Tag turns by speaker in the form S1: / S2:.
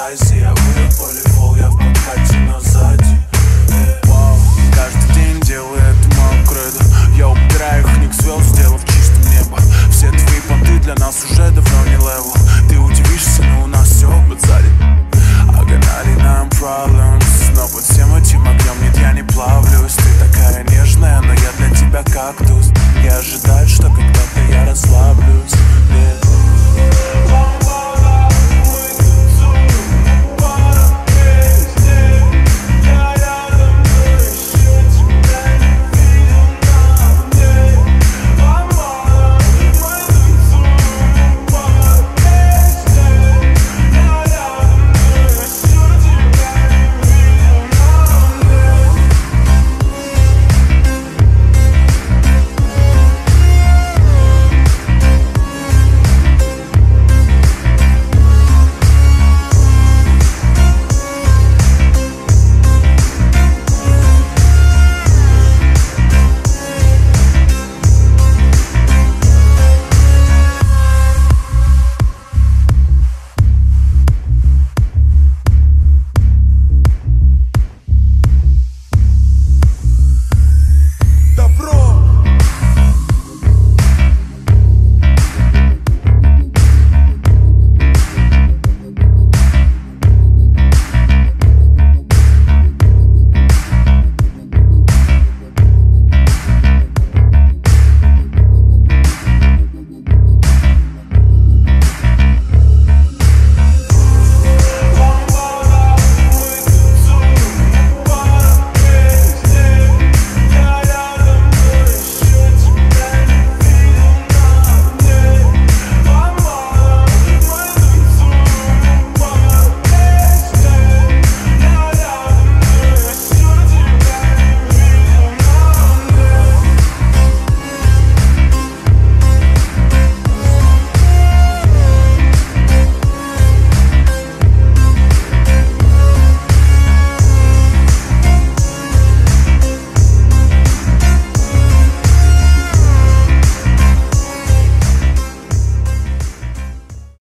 S1: фантазии Я выйду волейбол, я в подкате на Каждый день делаю это мое Я убираю их не к звезд, дело в чистом небо. Все твои понты для нас уже давно не левел Ты удивишься, но у нас все в а базарит Огонали нам problems Но под всем этим огнем нет, я не плавлюсь. Ты такая нежная, но я для тебя кактус. Я ожидаю, что когда-то я расслаблюсь.